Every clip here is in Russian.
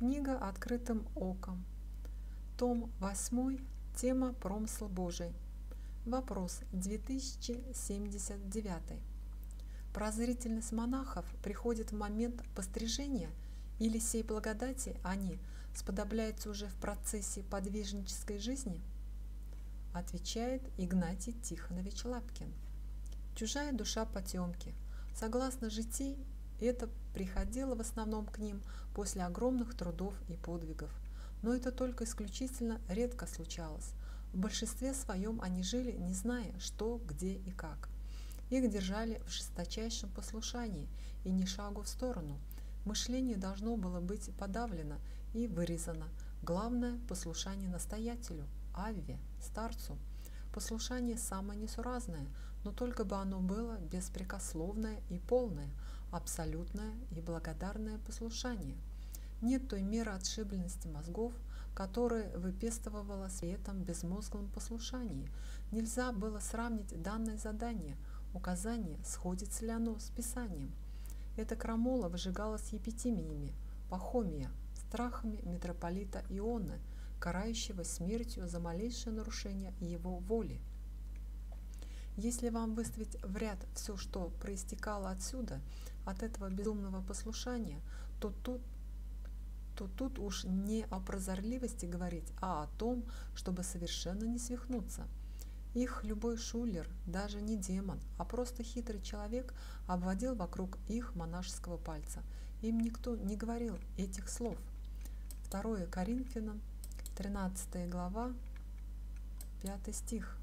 Книга «Открытым оком». Том 8. Тема «Промысл Божий». Вопрос 2079. Прозрительность монахов приходит в момент пострижения или сей благодати они сподобляются уже в процессе подвижнической жизни? Отвечает Игнатий Тихонович Лапкин. Чужая душа потемки. Согласно житий, это приходило в основном к ним после огромных трудов и подвигов. Но это только исключительно редко случалось. В большинстве своем они жили, не зная, что, где и как. Их держали в жесточайшем послушании и ни шагу в сторону. Мышление должно было быть подавлено и вырезано. Главное – послушание настоятелю, Авве, старцу. Послушание самое несуразное, но только бы оно было беспрекословное и полное, абсолютное и благодарное послушание. Нет той меры отшибленности мозгов, которая выпестовывала при этом безмозглом послушании. Нельзя было сравнить данное задание, указание, сходится ли оно с Писанием. Эта крамола выжигалась епитимиями, пахомия, страхами митрополита Ионы, карающего смертью за малейшее нарушение его воли. Если вам выставить в ряд все, что проистекало отсюда, от этого безумного послушания, то тут, то тут уж не о прозорливости говорить, а о том, чтобы совершенно не свихнуться. Их любой шулер, даже не демон, а просто хитрый человек обводил вокруг их монашеского пальца. Им никто не говорил этих слов. 2 Коринфянам, 13 глава, 5 стих.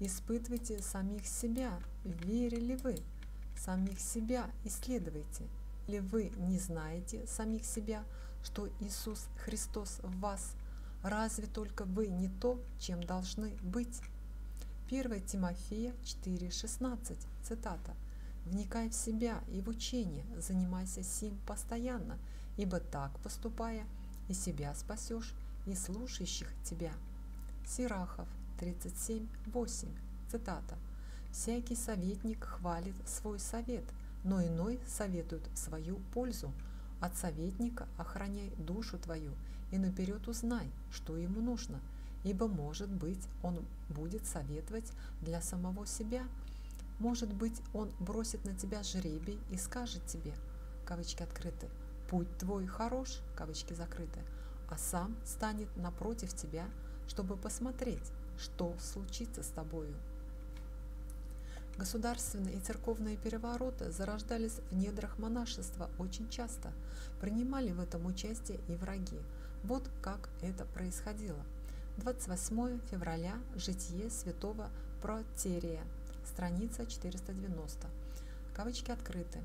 Испытывайте самих себя, верили вы, самих себя исследуйте. Ли вы не знаете самих себя, что Иисус Христос в вас? Разве только вы не то, чем должны быть? 1 Тимофея 4,16, цитата. «Вникай в себя и в учение, занимайся сим постоянно, ибо так поступая, и себя спасешь, и слушающих тебя». Сирахов 37.8, цитата. Всякий советник хвалит свой совет, но иной советует в свою пользу. От советника охраняй душу твою и наперед узнай, что ему нужно, ибо, может быть, он будет советовать для самого себя. Может быть, он бросит на тебя жребий и скажет тебе, кавычки открыты, «Путь твой хорош», кавычки закрыты, а сам станет напротив тебя, чтобы посмотреть, что случится с тобою. Государственные и церковные перевороты зарождались в недрах монашества очень часто. Принимали в этом участие и враги. Вот как это происходило. 28 февраля. Житие святого Протерия. Страница 490. Кавычки открыты.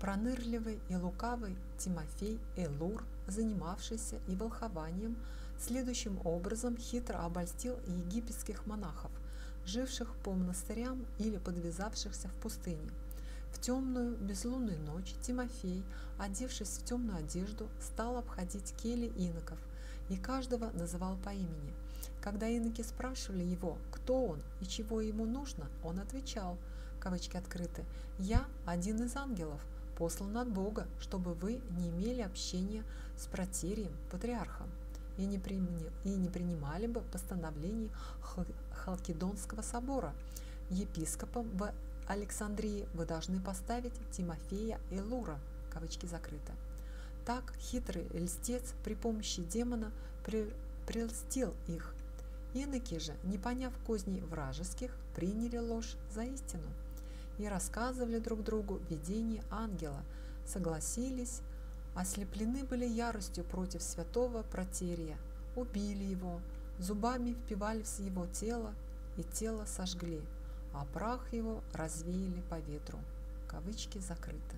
Пронырливый и лукавый Тимофей Элур, занимавшийся и волхованием, следующим образом хитро обольстил египетских монахов – живших по монастырям или подвязавшихся в пустыне. В темную, безлунную ночь Тимофей, одевшись в темную одежду, стал обходить кели иноков и каждого называл по имени. Когда иноки спрашивали его, кто он и чего ему нужно, он отвечал, кавычки открыты, «Я один из ангелов, послан от Бога, чтобы вы не имели общения с протерием, патриархом, и не, приняли, и не принимали бы постановлений Халкидонского собора. Епископом в Александрии вы должны поставить Тимофея Элура, кавычки закрыты. Так хитрый льстец при помощи демона при, прельстил их. Иноки же, не поняв козней вражеских, приняли ложь за истину и рассказывали друг другу видение ангела, согласились, ослеплены были яростью против святого протерия, убили его, зубами впивались в его тело и тело сожгли, а прах его развеяли по ветру. Кавычки закрыты.